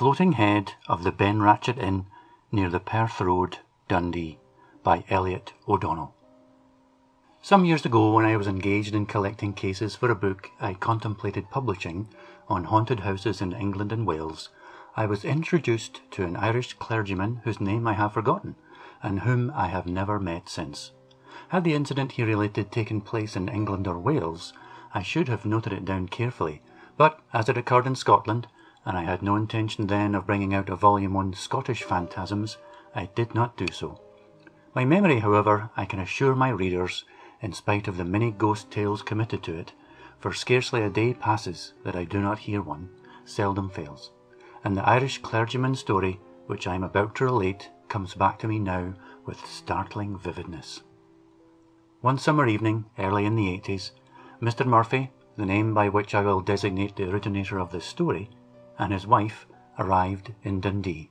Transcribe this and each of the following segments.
Floating Head of the Benrachett Inn near the Perth Road, Dundee, by Elliott O'Donnell. Some years ago, when I was engaged in collecting cases for a book I contemplated publishing on haunted houses in England and Wales, I was introduced to an Irish clergyman whose name I have forgotten, and whom I have never met since. Had the incident he related taken place in England or Wales, I should have noted it down carefully, but as it occurred in Scotland, and I had no intention then of bringing out a volume on Scottish phantasms, I did not do so. My memory, however, I can assure my readers, in spite of the many ghost tales committed to it, for scarcely a day passes that I do not hear one, seldom fails and the Irish clergyman's story, which I am about to relate, comes back to me now with startling vividness. One summer evening, early in the 80s, Mr. Murphy, the name by which I will designate the originator of this story, and his wife arrived in Dundee.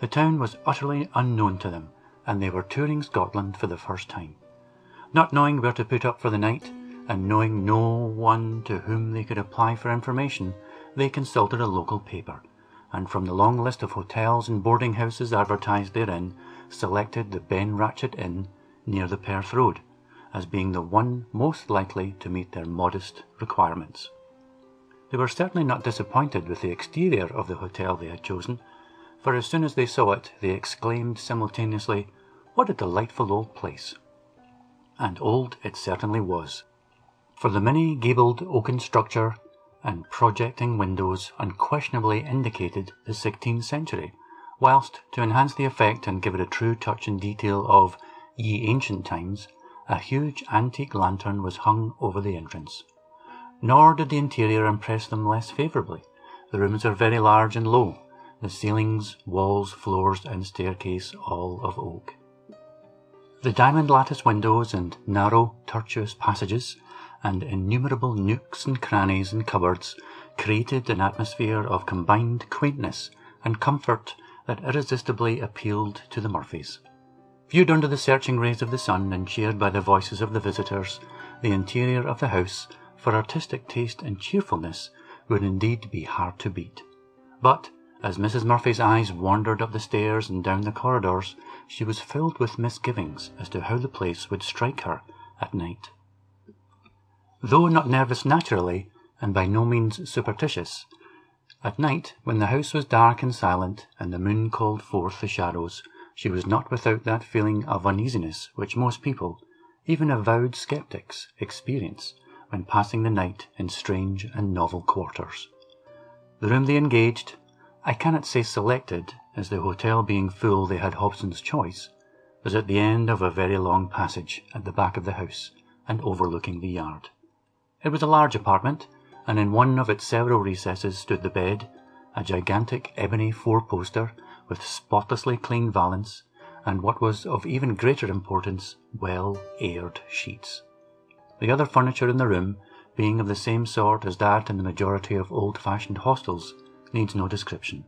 The town was utterly unknown to them, and they were touring Scotland for the first time. Not knowing where to put up for the night, and knowing no one to whom they could apply for information, they consulted a local paper, and from the long list of hotels and boarding houses advertised therein, selected the Benrachett Inn near the Perth Road, as being the one most likely to meet their modest requirements. They were certainly not disappointed with the exterior of the hotel they had chosen, for as soon as they saw it, they exclaimed simultaneously, What a delightful old place! And old it certainly was, for the many gabled oaken structure and projecting windows unquestionably indicated the sixteenth century, whilst, to enhance the effect and give it a true touch and detail of ye ancient times, a huge antique lantern was hung over the entrance. Nor did the interior impress them less favourably. The rooms are very large and low, the ceilings, walls, floors, and staircase all of oak. The diamond lattice windows and narrow, tortuous passages and innumerable nooks and crannies and cupboards created an atmosphere of combined quaintness and comfort that irresistibly appealed to the Murphys. Viewed under the searching rays of the sun and cheered by the voices of the visitors, the interior of the house, for artistic taste and cheerfulness, would indeed be hard to beat. But, as Mrs. Murphy's eyes wandered up the stairs and down the corridors, she was filled with misgivings as to how the place would strike her at night. Though not nervous naturally, and by no means superstitious, at night, when the house was dark and silent, and the moon called forth the shadows, she was not without that feeling of uneasiness which most people, even avowed sceptics, experience when passing the night in strange and novel quarters. The room they engaged, I cannot say selected, as the hotel being full they had Hobson's choice, was at the end of a very long passage at the back of the house, and overlooking the yard. It was a large apartment, and in one of its several recesses stood the bed, a gigantic ebony four-poster with spotlessly clean valance, and what was of even greater importance, well-aired sheets. The other furniture in the room, being of the same sort as that in the majority of old-fashioned hostels, needs no description,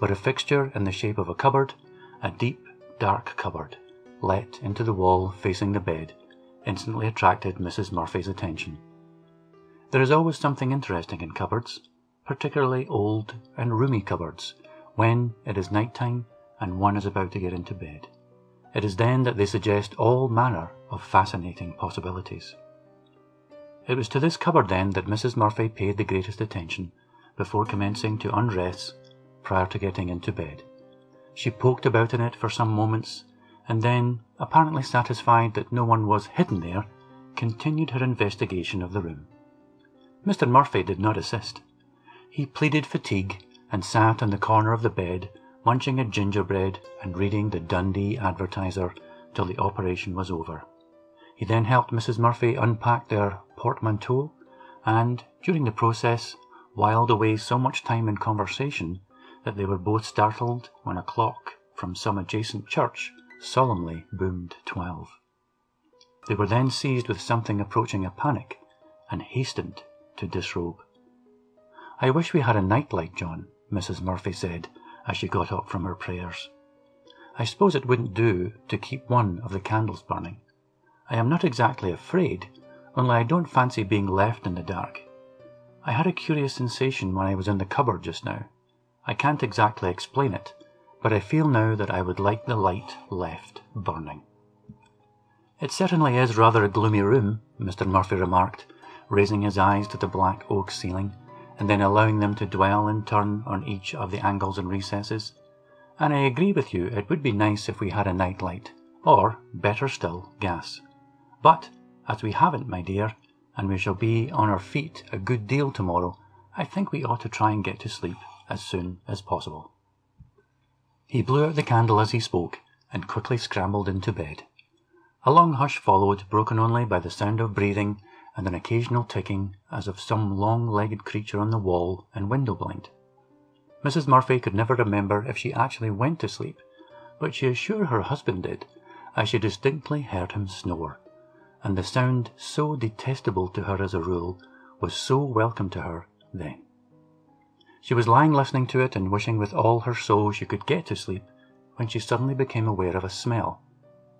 but a fixture in the shape of a cupboard, a deep, dark cupboard, let into the wall facing the bed, instantly attracted Mrs. Murphy's attention. There is always something interesting in cupboards, particularly old and roomy cupboards, when it is night time and one is about to get into bed. It is then that they suggest all manner of fascinating possibilities. It was to this cupboard then that Mrs. Murphy paid the greatest attention before commencing to undress prior to getting into bed. She poked about in it for some moments, and then, apparently satisfied that no one was hidden there, continued her investigation of the room. Mr. Murphy did not assist. He pleaded fatigue and sat on the corner of the bed, munching a gingerbread and reading the Dundee Advertiser till the operation was over. He then helped Mrs. Murphy unpack their portmanteau, and, during the process, whiled away so much time in conversation that they were both startled when a clock from some adjacent church solemnly boomed twelve. They were then seized with something approaching a panic, and hastened to disrobe. I wish we had a nightlight, John, Mrs. Murphy said as she got up from her prayers. I suppose it wouldn't do to keep one of the candles burning. I am not exactly afraid, only I don't fancy being left in the dark. I had a curious sensation when I was in the cupboard just now. I can't exactly explain it, but I feel now that I would like the light left burning. It certainly is rather a gloomy room, Mr. Murphy remarked, raising his eyes to the black oak ceiling, and then allowing them to dwell in turn on each of the angles and recesses. And I agree with you, it would be nice if we had a night light, or, better still, gas. But, as we haven't, my dear, and we shall be on our feet a good deal tomorrow, I think we ought to try and get to sleep as soon as possible. He blew out the candle as he spoke, and quickly scrambled into bed. A long hush followed, broken only by the sound of breathing and an occasional ticking as of some long-legged creature on the wall and window blind. Mrs. Murphy could never remember if she actually went to sleep, but she is sure her husband did, as she distinctly heard him snore, and the sound, so detestable to her as a rule, was so welcome to her then. She was lying listening to it and wishing with all her soul she could get to sleep, when she suddenly became aware of a smell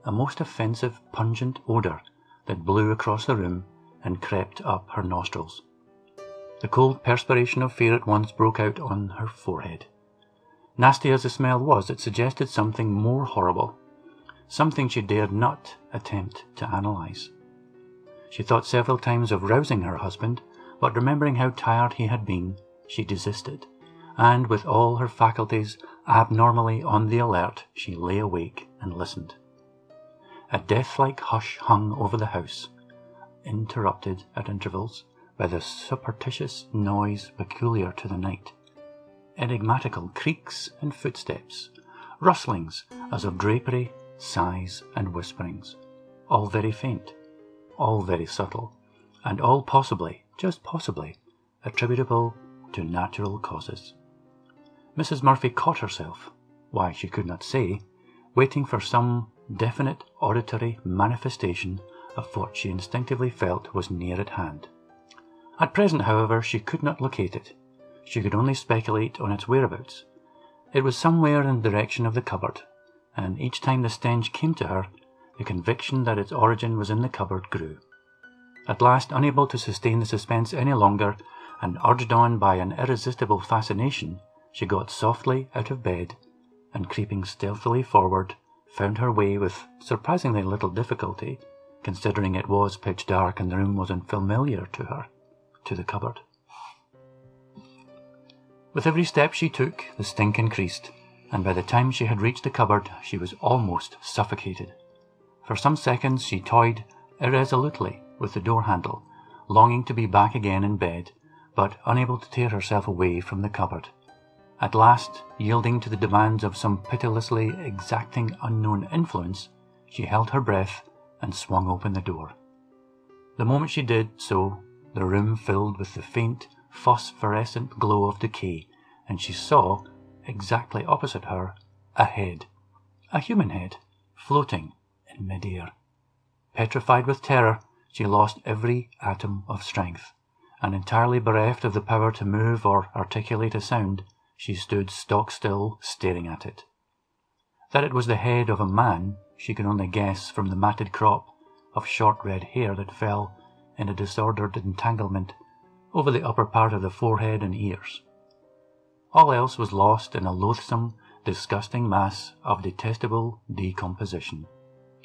a most offensive, pungent odour that blew across the room and crept up her nostrils. The cold perspiration of fear at once broke out on her forehead. Nasty as the smell was, it suggested something more horrible, something she dared not attempt to analyze. She thought several times of rousing her husband, but remembering how tired he had been, she desisted, and with all her faculties abnormally on the alert, she lay awake and listened. A death-like hush hung over the house, interrupted at intervals by the surreptitious noise peculiar to the night. Enigmatical creaks and footsteps, rustlings as of drapery, sighs and whisperings, all very faint, all very subtle, and all possibly, just possibly, attributable to natural causes. Mrs. Murphy caught herself, why she could not say, waiting for some definite auditory manifestation of what she instinctively felt was near at hand. At present, however, she could not locate it. She could only speculate on its whereabouts. It was somewhere in the direction of the cupboard, and each time the stench came to her, the conviction that its origin was in the cupboard grew. At last, unable to sustain the suspense any longer, and urged on by an irresistible fascination, she got softly out of bed, and creeping stealthily forward, found her way with surprisingly little difficulty, considering it was pitch dark and the room was unfamiliar to her, to the cupboard. With every step she took, the stink increased, and by the time she had reached the cupboard, she was almost suffocated. For some seconds she toyed irresolutely with the door handle, longing to be back again in bed, but unable to tear herself away from the cupboard. At last, yielding to the demands of some pitilessly exacting unknown influence, she held her breath and swung open the door. The moment she did so, the room filled with the faint, phosphorescent glow of decay, and she saw, exactly opposite her, a head, a human head, floating in mid-air. Petrified with terror, she lost every atom of strength, and entirely bereft of the power to move or articulate a sound, she stood stock still, staring at it. That it was the head of a man she could only guess from the matted crop of short red hair that fell in a disordered entanglement over the upper part of the forehead and ears. All else was lost in a loathsome, disgusting mass of detestable decomposition,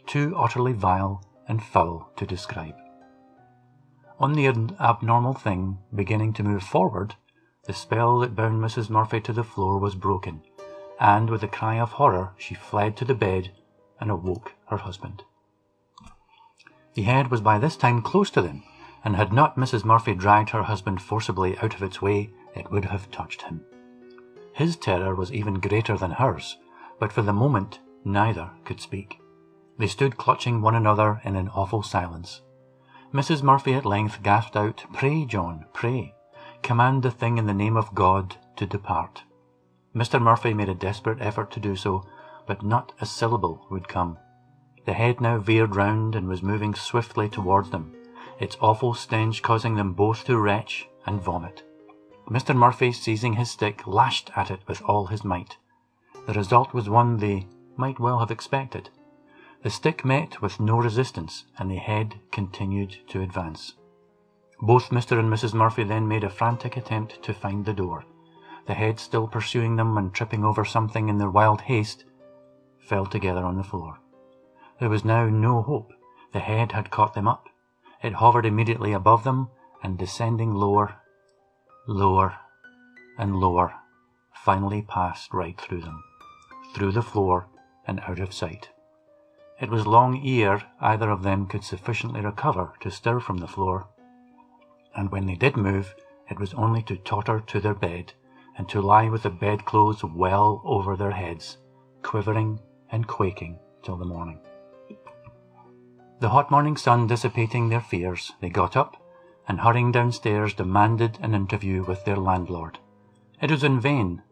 too utterly vile and foul to describe. On the abnormal thing beginning to move forward, the spell that bound Mrs. Murphy to the floor was broken, and with a cry of horror she fled to the bed and awoke her husband. The head was by this time close to them, and had not Mrs. Murphy dragged her husband forcibly out of its way, it would have touched him. His terror was even greater than hers, but for the moment neither could speak. They stood clutching one another in an awful silence. Mrs. Murphy at length gasped out, Pray, John, pray command the thing in the name of God to depart. Mr. Murphy made a desperate effort to do so, but not a syllable would come. The head now veered round and was moving swiftly towards them, its awful stench causing them both to retch and vomit. Mr. Murphy, seizing his stick, lashed at it with all his might. The result was one they might well have expected. The stick met with no resistance, and the head continued to advance. Both Mr. and Mrs. Murphy then made a frantic attempt to find the door. the head still pursuing them and tripping over something in their wild haste, fell together on the floor. There was now no hope. The head had caught them up. It hovered immediately above them, and descending lower, lower, and lower, finally passed right through them, through the floor and out of sight. It was long ere either of them could sufficiently recover to stir from the floor, and when they did move, it was only to totter to their bed, and to lie with the bedclothes well over their heads, quivering and quaking till the morning. The hot morning sun dissipating their fears, they got up, and hurrying downstairs demanded an interview with their landlord. It was in vain.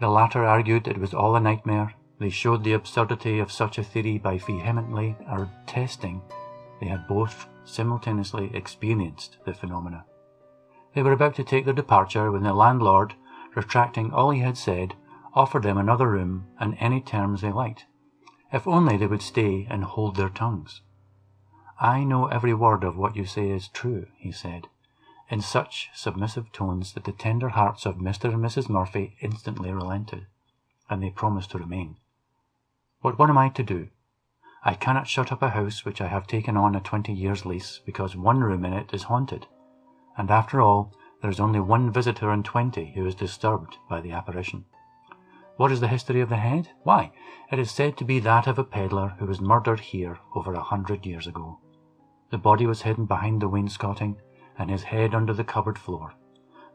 The latter argued it was all a nightmare. They showed the absurdity of such a theory by vehemently attesting they had both simultaneously experienced the phenomena. They were about to take their departure when the landlord, retracting all he had said, offered them another room and any terms they liked, if only they would stay and hold their tongues. I know every word of what you say is true, he said, in such submissive tones that the tender hearts of Mr. and Mrs. Murphy instantly relented, and they promised to remain. But what am I to do? I cannot shut up a house which I have taken on a twenty years' lease because one room in it is haunted, and after all, there is only one visitor in twenty who is disturbed by the apparition. What is the history of the head? Why, it is said to be that of a pedlar who was murdered here over a hundred years ago. The body was hidden behind the wainscoting, and his head under the cupboard floor.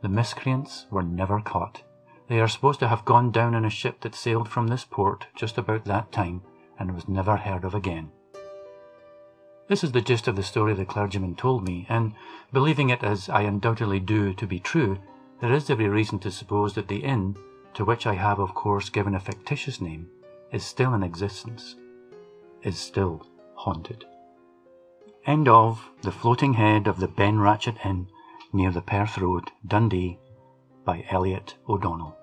The miscreants were never caught. They are supposed to have gone down in a ship that sailed from this port just about that time, and was never heard of again. This is the gist of the story the clergyman told me, and believing it as I undoubtedly do to be true, there is every reason to suppose that the inn, to which I have of course given a fictitious name, is still in existence, is still haunted. End of The Floating Head of the Benrachett Inn near the Perth Road, Dundee by Elliott O'Donnell.